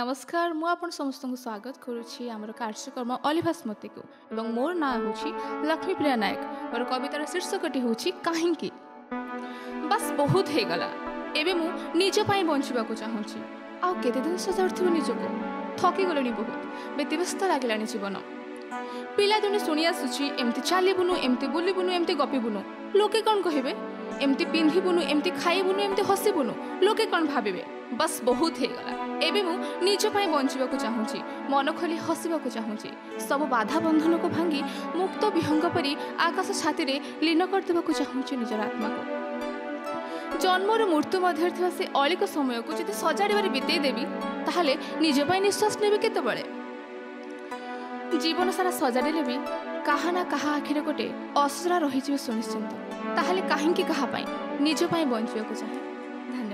নমস্কার মু আপন সমস্ত স্বাগত করুছি আমার কার্যক্রম অলিভা স্মৃতিকে এবং মোর না হচ্ছে লক্ষ্মীপ্রিয়া নায়ক মোর কবিতার শীর্ষকটি হচ্ছে কাহিকি বাস বহুত হয়ে গলা এবে মু নিজ পাই বঞ্চবা চাহুছি আউ কেতে দিন সজাড়ুব নিজকে থকি গলি বহুত ব্যতিব্যস্ত লাগিলানি জীবন পিলাদিনে শুনি আসুছি এমতি চালিবুনু এমতি বুলিবুনু এমতি গপিবুনু লোকে কণ কহবে এমতি পিঁধিবুনু এমতি খাইবুনু এমতি হসিবুনু লোকে কণ ভাবিবে ବାସ୍ ବହୁତ ହେଇଗଲା ଏବେ ମୁଁ ନିଜ ପାଇଁ ବଞ୍ଚିବାକୁ ଚାହୁଁଛି ମନ ଖୋଲି ହସିବାକୁ ଚାହୁଁଛି ସବୁ ବାଧାବନ୍ଧନକୁ ଭାଙ୍ଗି ମୁକ୍ତ ବିହଙ୍ଗ ପରି ଆକାଶ ଛାତିରେ ଲୀନ କରିଦେବାକୁ ଚାହୁଁଛି ନିଜର ଆତ୍ମାକୁ ଜନ୍ମରୁ ମୃତ୍ୟୁ ମଧ୍ୟରେ ଥିବା ସେ ଅଳିକ ସମୟକୁ ଯଦି ସଜାଡ଼ିବାରେ ବିତେଇ ଦେବି ତାହେଲେ ନିଜ ପାଇଁ ନିଶ୍ୱାସ ନେବି କେତେବେଳେ ଜୀବନ ସାରା ସଜାଡ଼ିଲେ ବି କାହା ନା କାହା ଆଖିରେ ଗୋଟେ ଅସ୍ରା ରହିଯିବେ ସୁନିଶ୍ଚିନ୍ତ ତାହେଲେ କାହିଁକି କାହା ପାଇଁ ନିଜ ପାଇଁ ବଞ୍ଚିବାକୁ ଚାହେଁ ଧନ୍ୟବାଦ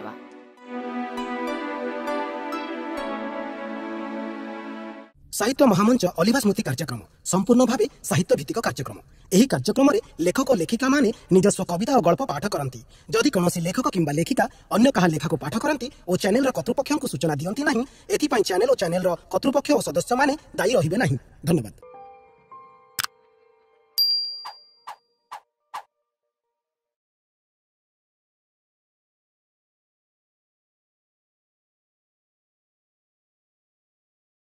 ସାହିତ୍ୟ ମହାମଞ୍ଚ ଅଲିଭା ସ୍ମୃତି କାର୍ଯ୍ୟକ୍ରମ ସମ୍ପୂର୍ଣ୍ଣ ଭାବେ ସାହିତ୍ୟ ଭିତ୍ତିକ କାର୍ଯ୍ୟକ୍ରମ ଏହି କାର୍ଯ୍ୟକ୍ରମରେ ଲେଖକ ଲେଖିକାମାନେ ନିଜସ୍ୱ କବିତା ଓ ଗଳ୍ପ ପାଠ କରନ୍ତି ଯଦି କୌଣସି ଲେଖକ କିମ୍ବା ଲେଖିକା ଅନ୍ୟ କାହା ଲେଖାକୁ ପାଠ କରନ୍ତି ଓ ଚ୍ୟାନେଲର କର୍ତ୍ତୃପକ୍ଷଙ୍କୁ ସୂଚନା ଦିଅନ୍ତି ନାହିଁ ଏଥିପାଇଁ ଚ୍ୟାନେଲ ଓ ଚ୍ୟାନେଲର କର୍ତ୍ତୃପକ୍ଷ ଓ ସଦସ୍ୟମାନେ ଦାୟୀ ରହିବେ ନାହିଁ ଧନ୍ୟବାଦ